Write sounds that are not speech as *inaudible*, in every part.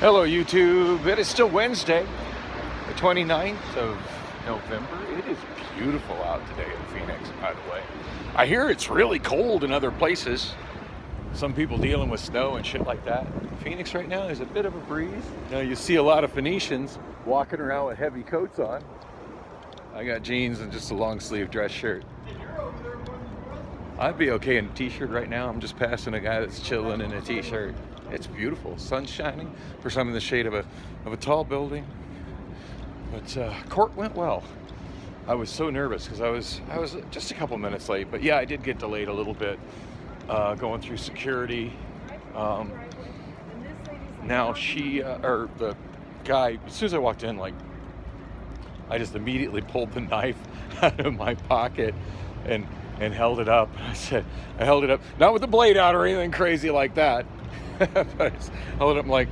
Hello YouTube, it is still Wednesday, the 29th of November. It is beautiful out today in Phoenix, by the way. I hear it's really cold in other places. Some people dealing with snow and shit like that. Phoenix right now is a bit of a breeze. Now you see a lot of Phoenicians walking around with heavy coats on. I got jeans and just a long sleeve dress shirt. I'd be okay in a t-shirt right now. I'm just passing a guy that's chilling in a t-shirt. It's beautiful, sun shining for some in the shade of a, of a tall building. But uh, court went well. I was so nervous because I was I was just a couple minutes late, but yeah, I did get delayed a little bit uh, going through security. Um, now she uh, or the guy, as soon as I walked in, like I just immediately pulled the *laughs* knife out of my pocket and and held it up. *laughs* I said, I held it up, not with the blade out or anything crazy like that, *laughs* but I held it up like,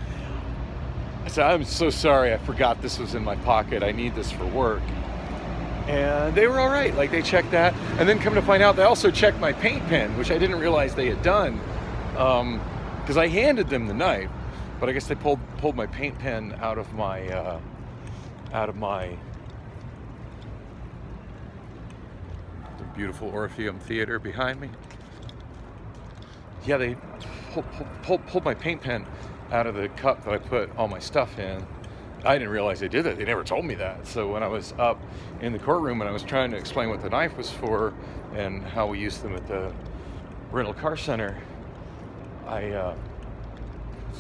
I said, I'm so sorry, I forgot this was in my pocket. I need this for work. And they were all right, like they checked that. And then come to find out, they also checked my paint pen, which I didn't realize they had done. Because um, I handed them the knife, but I guess they pulled pulled my paint pen out of my uh, out of my the beautiful Orpheum Theater behind me. Yeah, they pulled, pulled, pulled my paint pen out of the cup that I put all my stuff in. I didn't realize they did that. They never told me that. So when I was up in the courtroom and I was trying to explain what the knife was for and how we used them at the rental car center, I uh,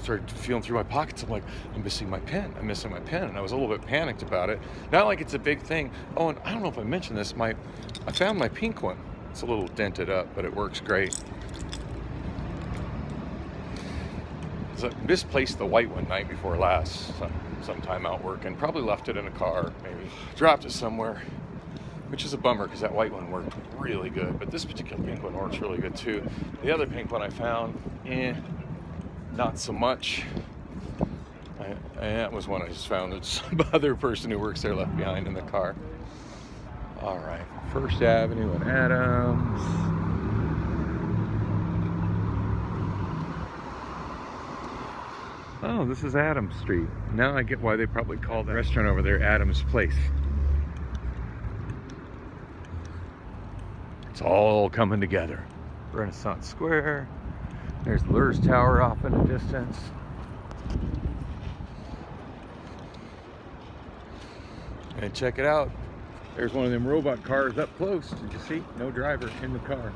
started feeling through my pockets. I'm like, I'm missing my pen. I'm missing my pen, and I was a little bit panicked about it. Not like it's a big thing. Oh, and I don't know if I mentioned this. My, I found my pink one. It's a little dented up, but it works great. I misplaced the white one night before last, some, sometime out working. Probably left it in a car, maybe. Dropped it somewhere, which is a bummer because that white one worked really good. But this particular pink one works really good too. The other pink one I found, eh, not so much. I, and that was one I just found that *laughs* some other person who works there left behind in the car. All right, First Avenue and Adams. Oh, this is Adams Street. Now I get why they probably call that restaurant over there Adams Place. It's all coming together. Renaissance Square. There's Luhrs Tower off in the distance. And check it out. There's one of them robot cars up close. Did you see? No driver in the car.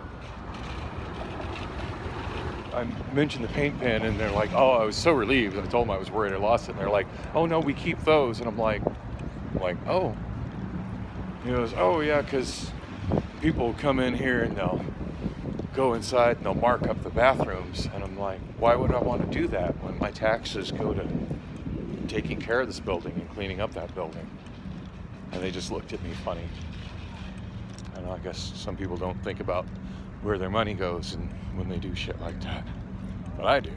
I mentioned the paint pen and they're like, oh, I was so relieved. I told them I was worried I lost it. And they're like, oh no, we keep those. And I'm like, like, oh. He goes, oh yeah, because people come in here and they'll go inside and they'll mark up the bathrooms. And I'm like, why would I want to do that when my taxes go to taking care of this building and cleaning up that building? And they just looked at me funny. And I guess some people don't think about where their money goes and when they do shit like that. But I do.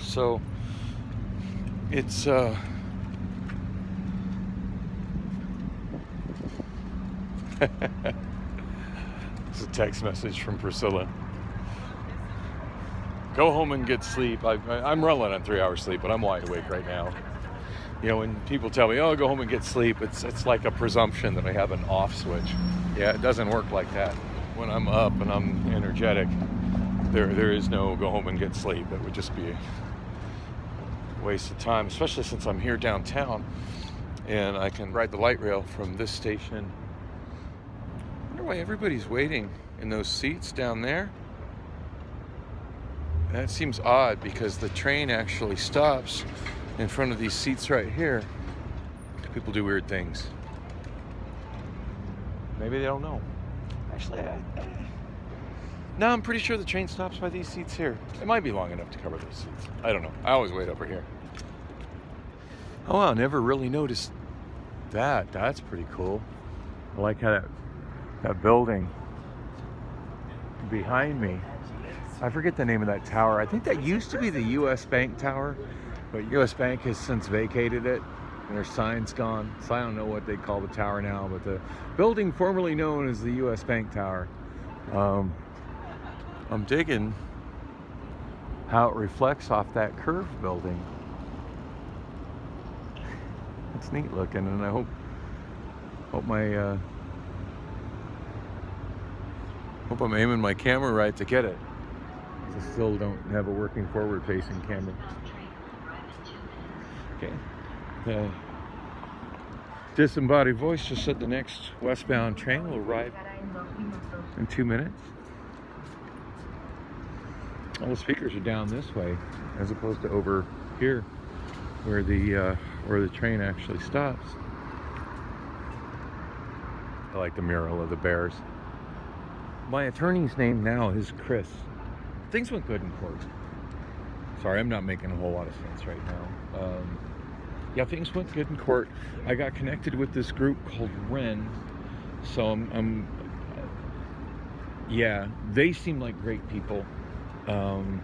So it's uh *laughs* it's a text message from Priscilla. Go home and get sleep. I, am rolling on three hours sleep, but I'm wide awake right now you know, when people tell me, "Oh, go home and get sleep," it's it's like a presumption that I have an off switch. Yeah, it doesn't work like that. When I'm up and I'm energetic, there there is no go home and get sleep. It would just be a waste of time, especially since I'm here downtown and I can ride the light rail from this station. I wonder why everybody's waiting in those seats down there. That seems odd because the train actually stops in front of these seats right here, people do weird things. Maybe they don't know. Actually, I, no, I'm pretty sure the train stops by these seats here. It might be long enough to cover those seats. I don't know. I always wait over here. Oh, I never really noticed that. That's pretty cool. I like how that, that building behind me. I forget the name of that tower. I think that used to be the U.S. Bank Tower. But US Bank has since vacated it and their sign's gone. So I don't know what they call the tower now, but the building formerly known as the US Bank Tower. Um, I'm digging how it reflects off that curved building. *laughs* It's neat looking, and I hope hope my uh, hope I'm aiming my camera right to get it. I still don't have a working forward-facing camera. Okay. Uh, disembodied voice just said the next westbound train will arrive in two minutes. All the speakers are down this way as opposed to over here where the uh, where the train actually stops. I like the mural of the bears. My attorney's name now is Chris. Things went good in court. Sorry, I'm not making a whole lot of sense right now. Um, yeah, things went good in court. I got connected with this group called Ren. So I'm, I'm yeah, they seem like great people. Um,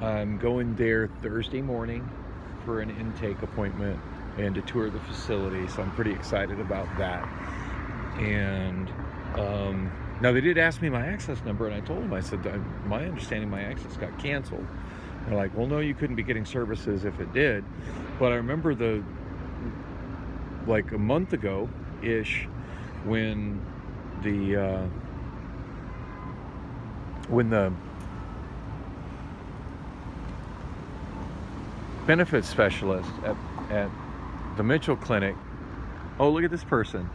I'm going there Thursday morning for an intake appointment and to tour the facility, so I'm pretty excited about that. And um, now they did ask me my access number, and I told them I said my understanding my access got canceled. They're like, well, no, you couldn't be getting services if it did. But I remember the like a month ago ish when the uh, when the benefits specialist at, at the Mitchell Clinic. Oh, look at this person.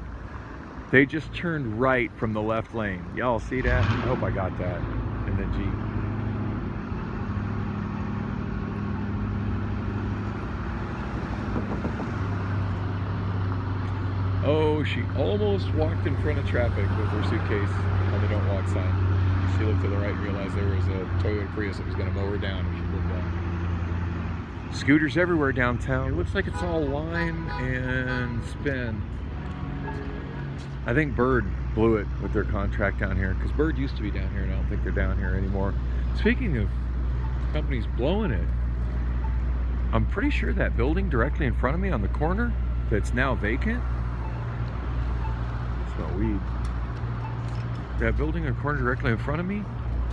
They just turned right from the left lane. Y'all see that? I hope I got that in the Jeep. Oh, she almost walked in front of traffic with her suitcase on the don't walk sign. She looked to the right and realized there was a Toyota Prius that was going to mow her down if she looked down. Scooters everywhere downtown. It looks like it's all lime and spin. I think Bird blew it with their contract down here because Bird used to be down here and I don't think they're down here anymore. Speaking of companies blowing it, I'm pretty sure that building directly in front of me on the corner that's now vacant, smell weed. That building in corner directly in front of me,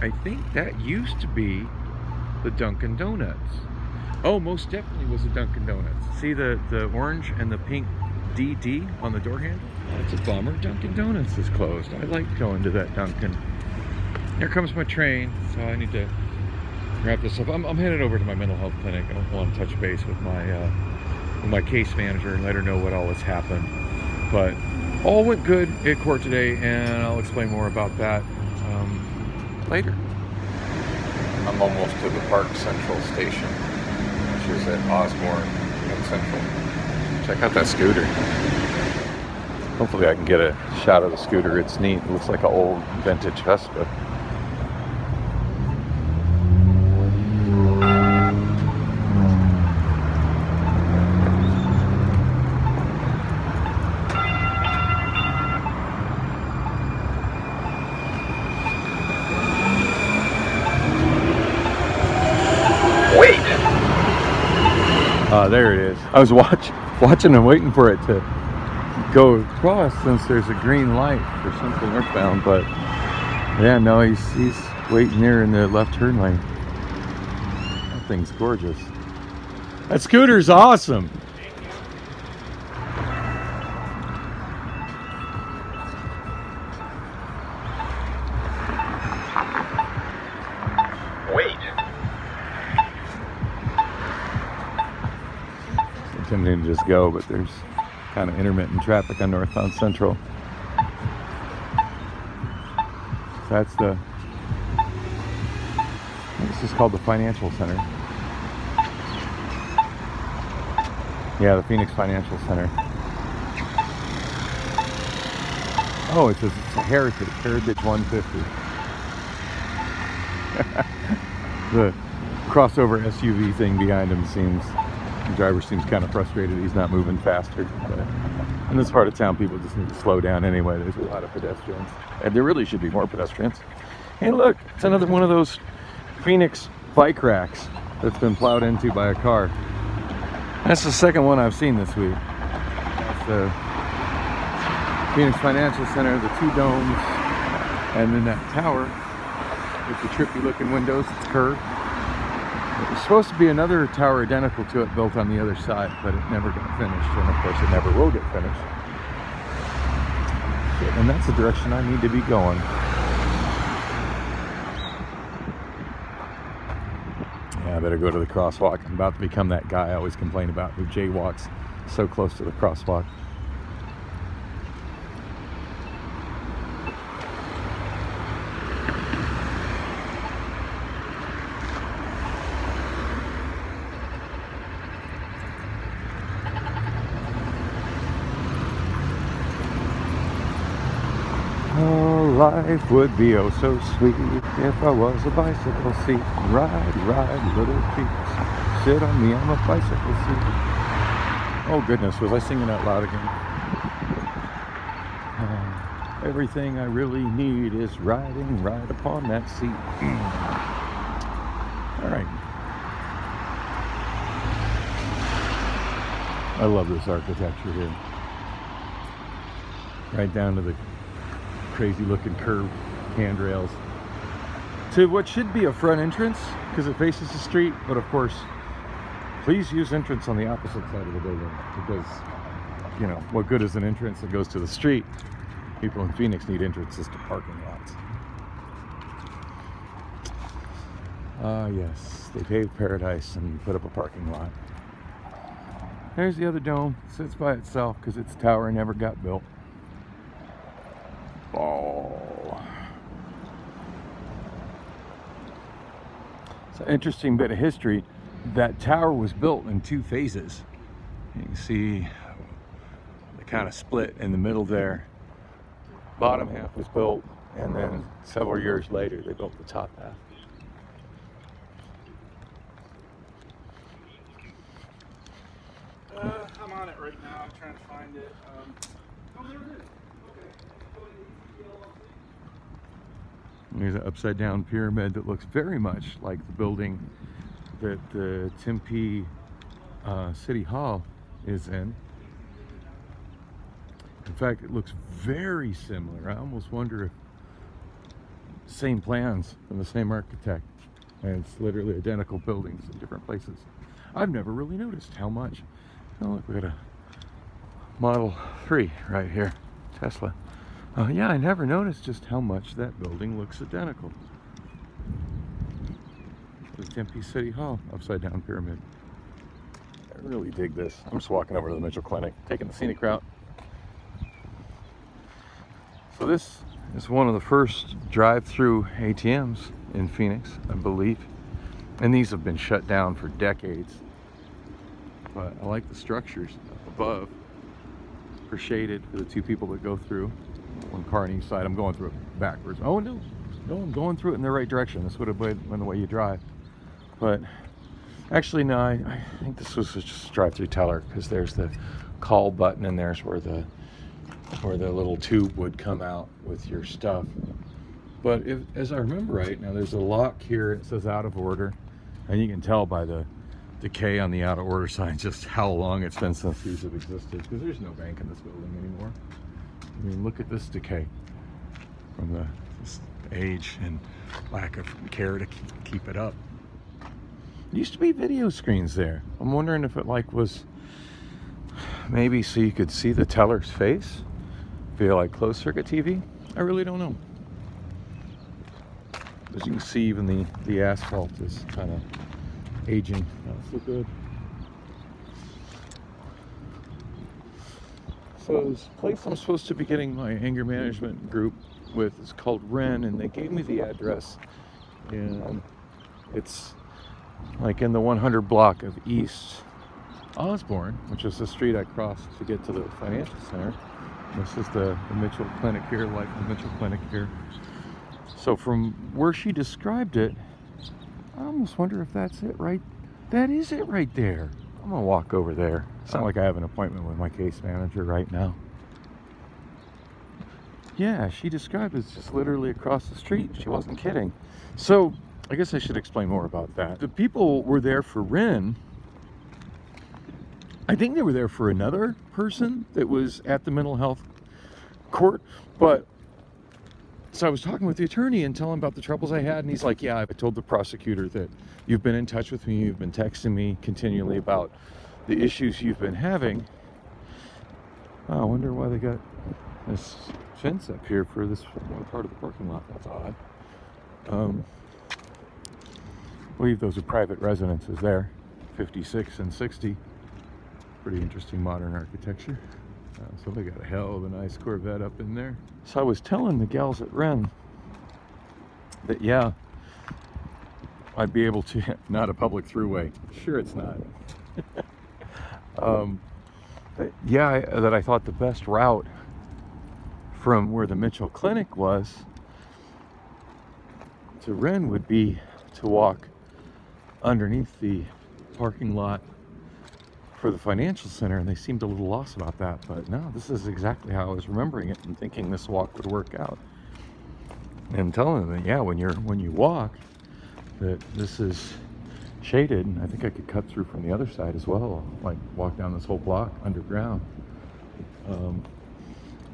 I think that used to be the Dunkin' Donuts. Oh, most definitely was a Dunkin' Donuts. See the, the orange and the pink DD on the door handle? That's a bummer. Dunkin' Donuts is closed. I like going to that Dunkin'. Here comes my train, so I need to wrap this up. I'm, I'm headed over to my mental health clinic. I want to touch base with my uh, with my case manager and let her know what all has happened. But all went good at court today, and I'll explain more about that um, later. I'm almost to the Park Central station which is at Osborne and Central. Check out that scooter. Hopefully I can get a shot of the scooter. It's neat. It looks like an old vintage Vespa. Uh, there it is. I was watch, watching and waiting for it to go across since there's a green light for Central northbound, but yeah, no, he's, he's waiting there in the left turn lane. That thing's gorgeous. That scooter's awesome. Tempting to just go, but there's kind of intermittent traffic on northbound Central. So that's the, this is called the Financial Center. Yeah, the Phoenix Financial Center. Oh, it says it's a Heritage, Heritage 150. *laughs* the crossover SUV thing behind him seems the driver seems kind of frustrated he's not moving faster. But in this part of town, people just need to slow down anyway. There's a lot of pedestrians. And there really should be more pedestrians. Hey, look, it's another one of those Phoenix bike racks that's been plowed into by a car. That's the second one I've seen this week. That's the Phoenix Financial Center, the two domes, and then that tower with the trippy looking windows, it's curved. There's supposed to be another tower identical to it built on the other side, but it never got finished, and of course it never will get finished. And that's the direction I need to be going. Yeah, I better go to the crosswalk. I'm about to become that guy I always complain about who jaywalks so close to the crosswalk. Oh, life would be oh so sweet if I was a bicycle seat. Ride, ride, little feet. Sit on me, I'm a bicycle seat. Oh goodness, was I singing out loud again? Uh, everything I really need is riding right upon that seat. All right. I love this architecture here. Right down to the crazy looking curved handrails. To what should be a front entrance because it faces the street but of course please use entrance on the opposite side of the building because you know what good is an entrance that goes to the street? People in Phoenix need entrances to parking lots. Ah uh, yes they paved paradise and put up a parking lot. There's the other dome sits by itself because its tower never got built ball. It's an interesting bit of history. That tower was built in two phases. You can see they kind of split in the middle there. Bottom half was built and then several years later they built the top half. Uh, I'm on it right now. I'm trying to find it. Um, oh, there it is. There's an upside down pyramid that looks very much like the building that the Tempe uh, City Hall is in. In fact, it looks very similar. I almost wonder if same plans from the same architect. And it's literally identical buildings in different places. I've never really noticed how much. Oh, look, we got a Model 3 right here, Tesla. Uh, yeah, I never noticed just how much that building looks identical. The Tempe City Hall, upside down pyramid. I really dig this. I'm just walking over to the Mitchell Clinic, taking the scenic route. So this is one of the first drive-through ATMs in Phoenix, I believe. And these have been shut down for decades. But I like the structures above. For shaded for the two people that go through one car on each side. I'm going through it backwards. Oh no, no, I'm going through it in the right direction. This would have been the way you drive. But actually, no, I, I think this was just drive-through teller because there's the call button and there's where the where the little tube would come out with your stuff. But if, as I remember right, now there's a lock here. It says out of order, and you can tell by the decay on the out of order sign just how long it's been since these have existed because there's no bank in this building anymore. I mean, look at this decay from the age and lack of care to keep it up. used to be video screens there. I'm wondering if it like was maybe so you could see the teller's face via like closed circuit TV. I really don't know. As you can see, even the, the asphalt is kind of aging. That's look good. So this place I'm supposed to be getting my anger management group with is called Ren, and they gave me the address, and it's like in the 100 block of East Osborne, which is the street I crossed to get to the financial center. This is the, the Mitchell Clinic here, like the Mitchell Clinic here. So from where she described it, I almost wonder if that's it right. That is it right there. I'm gonna walk over there. It's not oh. like I have an appointment with my case manager right now. Yeah, she described it's just literally across the street. She wasn't kidding. So I guess I should explain more about that. The people were there for Ren. I think they were there for another person that was at the mental health court, but so I was talking with the attorney and telling him about the troubles I had, and he's like, "Yeah, I told the prosecutor that you've been in touch with me, you've been texting me continually about the issues you've been having." Oh, I wonder why they got this fence up here for this part of the parking lot. That's odd. Um, I believe those are private residences there, 56 and 60. Pretty interesting modern architecture. Uh, so they got a hell of a nice Corvette up in there. So I was telling the gals at Ren that yeah, I'd be able to, *laughs* not a public throughway. Sure it's not. *laughs* um, yeah, I, that I thought the best route from where the Mitchell Clinic was to Ren would be to walk underneath the parking lot for the financial center and they seemed a little lost about that but no this is exactly how I was remembering it and thinking this walk would work out. And telling them yeah when you're when you walk that this is shaded and I think I could cut through from the other side as well like walk down this whole block underground. Um,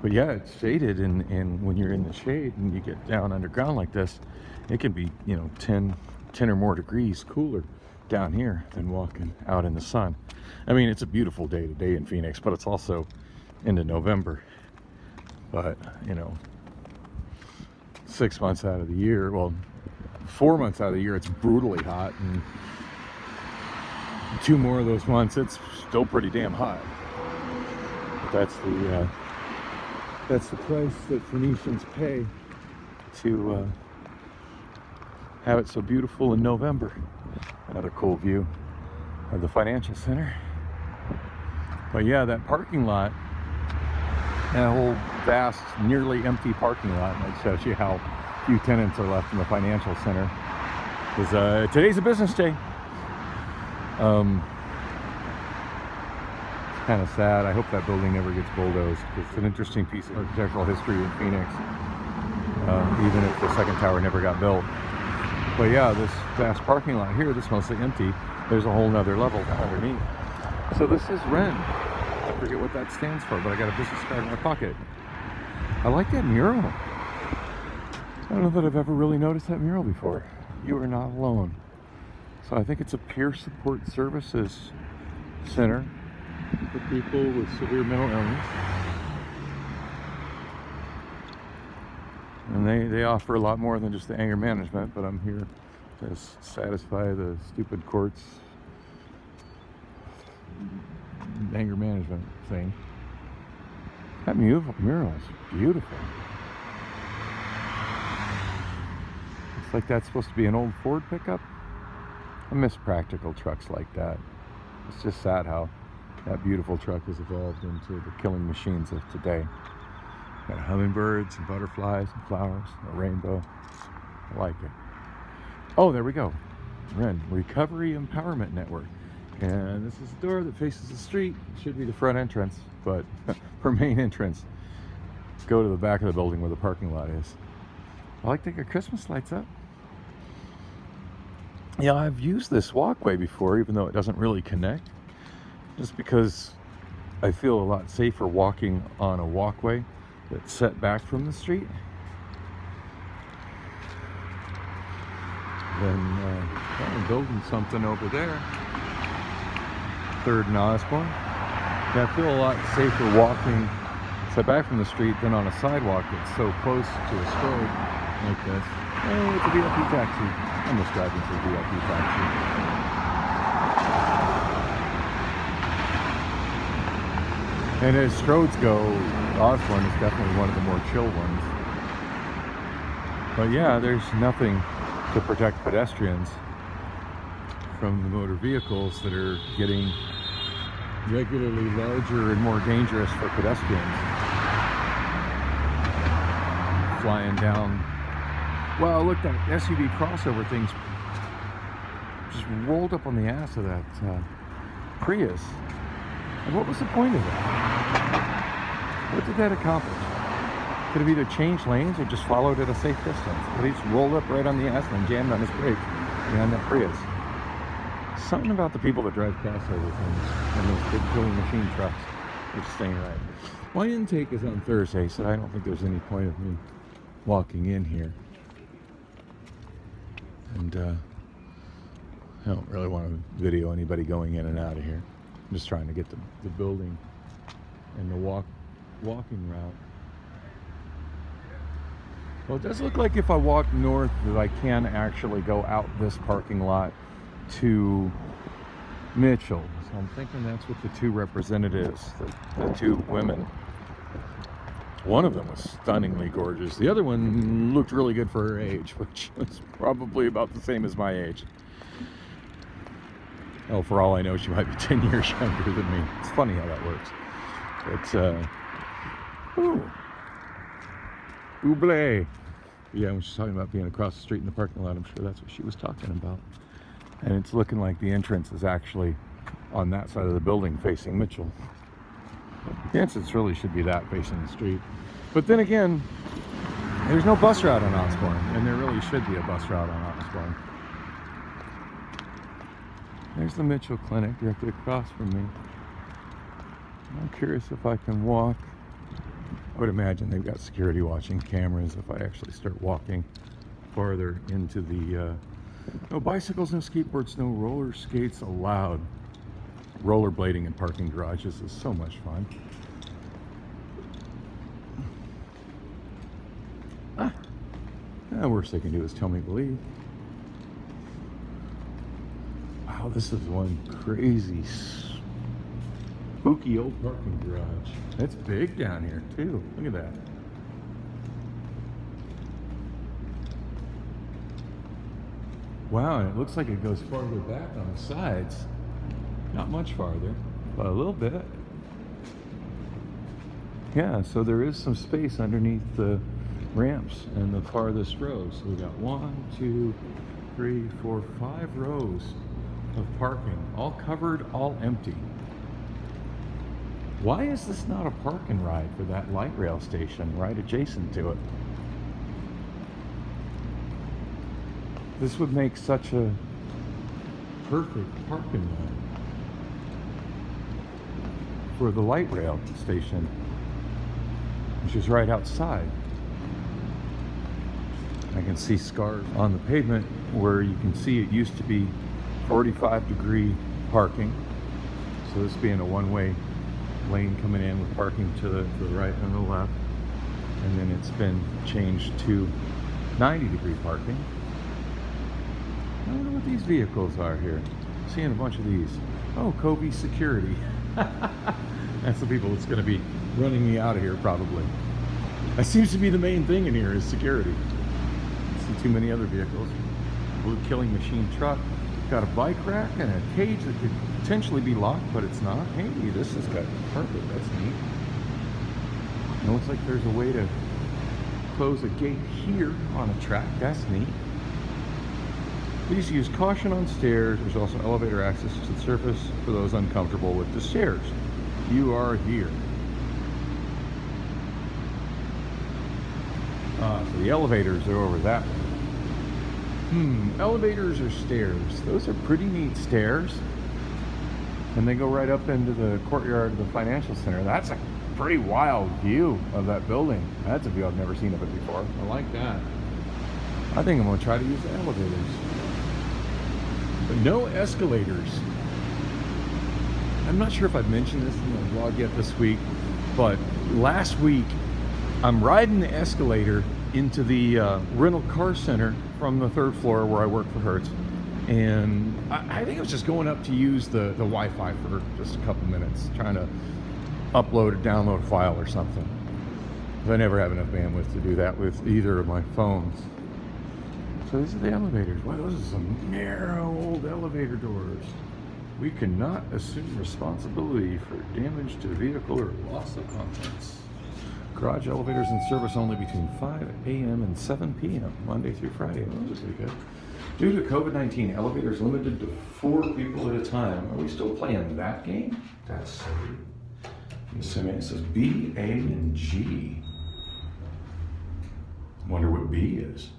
but yeah it's shaded and and when you're in the shade and you get down underground like this it can be you know 10 10 or more degrees cooler down here than walking out in the sun. I mean it's a beautiful day today in Phoenix but it's also into November. But you know six months out of the year well four months out of the year it's brutally hot and two more of those months it's still pretty damn hot. But that's the uh, that's the price that Phoenicians pay to uh, have it so beautiful in November another cool view of the financial center but yeah that parking lot that whole vast nearly empty parking lot that shows you how few tenants are left in the financial center because uh, today's a business day um, it's kind of sad. I hope that building never gets bulldozed. It's an interesting piece of architectural history in Phoenix, uh, even if the second tower never got built. But yeah, this vast parking lot here that's mostly empty, there's a whole nother level underneath. So this is Ren. I forget what that stands for, but I got a business card in my pocket. I like that mural. I don't know that I've ever really noticed that mural before. You are not alone. So I think it's a peer support services center for people with severe mental illness. And they, they offer a lot more than just the anger management, but I'm here to satisfy the stupid courts anger management thing. That mural is beautiful. Looks like that's supposed to be an old Ford pickup. I miss practical trucks like that. It's just sad how that beautiful truck has evolved into the killing machines of today. Got hummingbirds and butterflies and flowers, and a rainbow. I like it. Oh, there we go. Ren, Recovery Empowerment Network. And this is the door that faces the street. Should be the front entrance, but *laughs* for main entrance, go to the back of the building where the parking lot is. I like to get Christmas lights up. Yeah, I've used this walkway before, even though it doesn't really connect, just because I feel a lot safer walking on a walkway that's set back from the street than uh, building something over there. Third and Osborne. Yeah, I feel a lot safer walking set back from the street than on a sidewalk that's so close to a stroad like this. Hey, it's a VIP taxi. I'm just driving for VIP taxi. And as Stroads go, Osborne is definitely one of the more chill ones. But yeah, there's nothing to protect pedestrians from the motor vehicles that are getting regularly larger and more dangerous for pedestrians. Flying down well, look, that SUV crossover thing's just rolled up on the ass of that uh, Prius. And what was the point of that? What did that accomplish? Could have either changed lanes or just followed at a safe distance. Just rolled up right on the ass and jammed on his brakes behind that Prius. Something about the people that drive crossover things and those big killing machine trucks are staying right. My intake is on Thursday, so I don't think there's any point of me walking in here. And uh, I don't really want to video anybody going in and out of here. I'm just trying to get the, the building and the walk walking route. Well, it does look like if I walk north that I can actually go out this parking lot to Mitchell. So I'm thinking that's what the two representatives, the, the two women. One of them was stunningly gorgeous. The other one looked really good for her age, *laughs* which was probably about the same as my age. Oh, for all I know, she might be *laughs* 10 years younger than me. It's funny how that works. It's, uh, ooh. Oublé. Yeah, when she's talking about being across the street in the parking lot, I'm sure that's what she was talking about. And it's looking like the entrance is actually on that side of the building facing Mitchell. The entrance really should be that facing the street. But then again, there's no bus route on Osborne, and there really should be a bus route on Osborne. There's the Mitchell Clinic directly across from me. I'm curious if I can walk. I would imagine they've got security watching cameras if I actually start walking farther into the uh, no bicycles, no skateboards, no roller skates allowed. Rollerblading in parking garages is so much fun. Ah, the worst they can do is tell me to leave. Wow, this is one crazy spooky old parking garage. It's big down here too. Look at that. Wow, it looks like it goes farther back on the sides. Not much farther, but a little bit. Yeah, so there is some space underneath the ramps and the farthest rows. So we got one, two, three, four, five rows of parking, all covered, all empty. Why is this not a park and ride for that light rail station right adjacent to it? This would make such a perfect parking lot for the light rail station, which is right outside. I can see scars on the pavement where you can see it used to be 45 degree parking. So this being a one-way lane coming in with parking to the, to the right and the left. And then it's been changed to 90 degree parking. I wonder what these vehicles are here. I'm seeing a bunch of these. Oh, Kobe Security. *laughs* that's the people that's going to be running me out of here probably. That seems to be the main thing in here is security. see too many other vehicles. Blue Killing Machine truck. Got a bike rack and a cage that could potentially be locked, but it's not. Hey, this is got perfect. That's neat. It looks like there's a way to close a gate here on a track. That's neat. Please use caution on stairs. There's also elevator access to the surface for those uncomfortable with the stairs. You are here. Uh, so the elevators are over that way. Hmm, elevators or stairs? Those are pretty neat stairs. And they go right up into the courtyard of the financial center. That's a pretty wild view of that building. That's a view I've never seen of it before. I like that. I think I'm gonna try to use the elevators. But no escalators. I'm not sure if I've mentioned this in the vlog yet this week, but last week I'm riding the escalator into the uh, rental car center from the third floor where I work for Hertz. And I, I think I was just going up to use the, the Wi-Fi for just a couple minutes, trying to upload or download a file or something. I never have enough bandwidth to do that with either of my phones. So these are the elevators. Wow, those are some narrow old elevator doors. We cannot assume responsibility for damage to the vehicle or loss of contents. Garage elevators in service only between 5 a.m. and 7 p.m. Monday through Friday. Those are pretty good. Due to COVID-19, elevators limited to four people at a time. Are we still playing that game? That's silly. Assuming it says B, A, and G. Wonder what B is.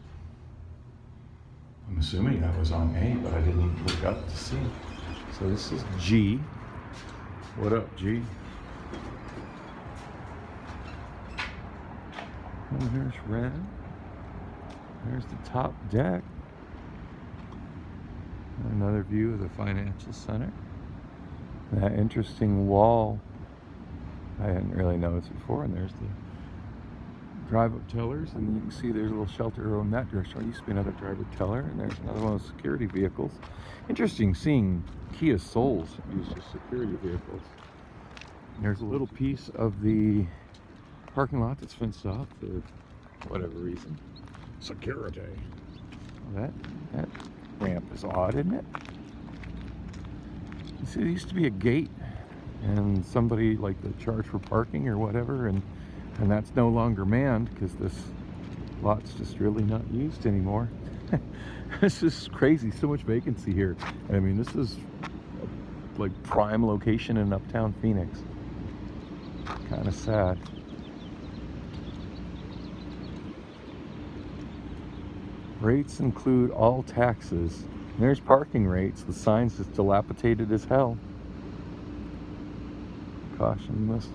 I'm assuming that was on A, but I didn't look up to see. So this is G. What up, G? Oh, here's red. There's the top deck. Another view of the financial center. That interesting wall I hadn't really noticed before. And there's the drive-up tellers, and you can see there's a little shelter on that direction. Used to be another driver teller, and there's another one of security vehicles. Interesting seeing Kia Souls used as security vehicles. And there's a little piece of the parking lot that's fenced off for whatever reason. Security. That that ramp is odd, isn't it? You see, there used to be a gate and somebody like the charge for parking or whatever and and that's no longer manned because this lot's just really not used anymore *laughs* this is crazy so much vacancy here i mean this is like prime location in uptown phoenix kind of sad rates include all taxes there's parking rates the sign's just dilapidated as hell Caution must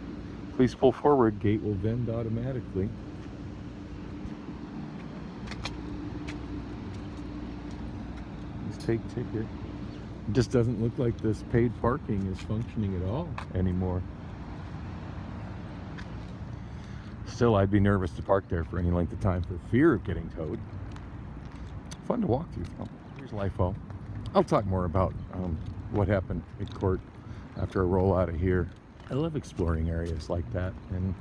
please pull forward. Gate will bend automatically. Please take ticket. It just doesn't look like this paid parking is functioning at all anymore. Still, I'd be nervous to park there for any length of time for fear of getting towed. Fun to walk through. Oh, here's LIFO. I'll talk more about um, what happened at court after I roll out of here. I love exploring areas like that. And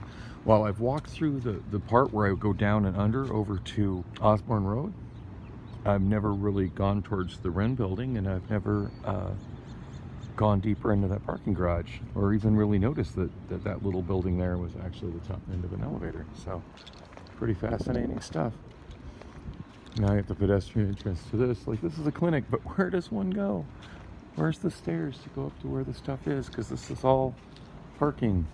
while I've walked through the, the part where I go down and under over to Osborne Road, I've never really gone towards the Ren building and I've never uh, gone deeper into that parking garage or even really noticed that, that that little building there was actually the top end of an elevator. So pretty fascinating stuff. Now I have the pedestrian entrance to this. Like this is a clinic, but where does one go? Where's the stairs to go up to where the stuff is? Because this is all parking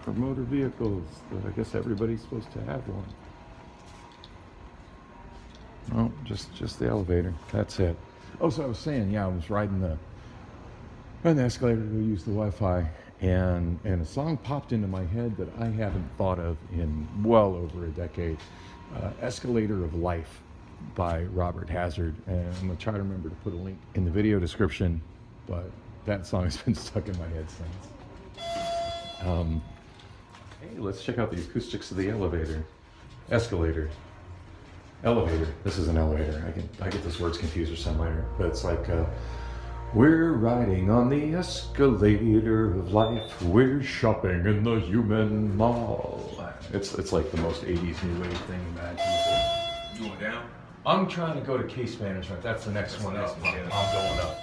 for motor vehicles. But I guess everybody's supposed to have one. Oh, just just the elevator. That's it. Oh, so I was saying, yeah, I was riding the riding the escalator to use the Wi-Fi, and and a song popped into my head that I haven't thought of in well over a decade. Uh, Escalator of Life by Robert Hazard, and I'm gonna try to remember to put a link in the video description, but that song has been *laughs* stuck in my head since. Um, hey, let's check out the acoustics of the elevator. Escalator. Elevator. This is an elevator. I get I get those words confused or somewhere, but it's like uh, we're riding on the escalator of life. We're shopping in the human mall. It's it's like the most 80s new wave thing imaginable. You going down? I'm trying to go to case management. That's the next That's one the next up. one, I'm, going up.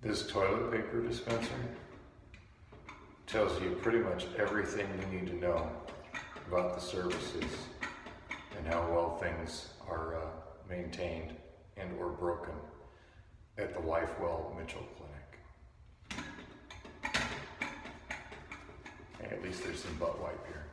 This toilet paper dispenser tells you pretty much everything you need to know about the services and how well things are uh, maintained and or broken at the LifeWell Mitchell Clinic. At least there's some butt wipe here.